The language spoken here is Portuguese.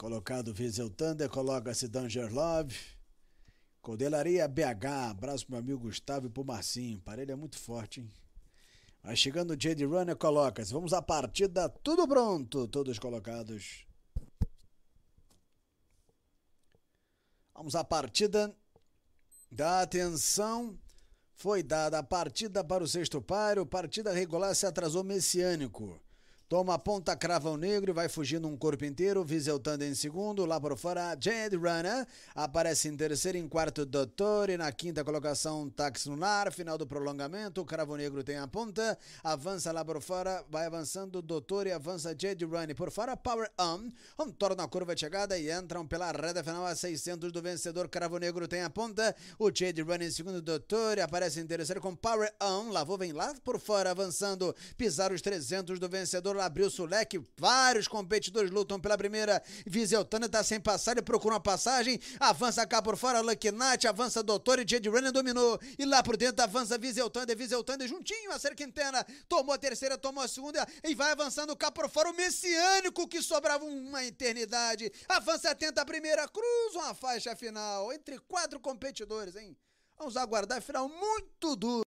Colocado Viseu Thunder, coloca-se Danger Love. Codelaria BH, abraço pro meu amigo Gustavo e pro Marcinho. Parelho é muito forte, hein? Vai chegando o Jade Runner, coloca-se. Vamos à partida, tudo pronto, todos colocados. Vamos à partida. Da atenção. Foi dada a partida para o sexto páreo. Partida regular se atrasou messiânico. Toma a ponta, crava o negro vai fugindo um corpo inteiro. Viseu Thunder em segundo. Lá por fora, Jade Runner. Aparece em terceiro, em quarto, Doutor. E na quinta colocação, Táxi Lunar. Final do prolongamento. Cravo negro tem a ponta. Avança lá por fora. Vai avançando Doutor e avança Jade Runner. Por fora, Power On. Um torna a curva de chegada e entram pela reta final a 600 do vencedor. Cravo negro tem a ponta. O Jade Runner em segundo, Doutor. E aparece em terceiro com Power On. Lavou, vem lá por fora, avançando. Pisar os 300 do vencedor abriu-se o leque, vários competidores lutam pela primeira. Vizeltana tá sem passagem, procura uma passagem, avança cá por fora, Lucky Knight, avança Doutor e Jade Runner dominou. E lá por dentro avança Vizeltana, Vizeltana juntinho a Serquintena, tomou a terceira, tomou a segunda e vai avançando cá por fora o Messiânico que sobrava uma eternidade. Avança, tenta a primeira, cruza uma faixa final entre quatro competidores, hein? Vamos aguardar final muito duro.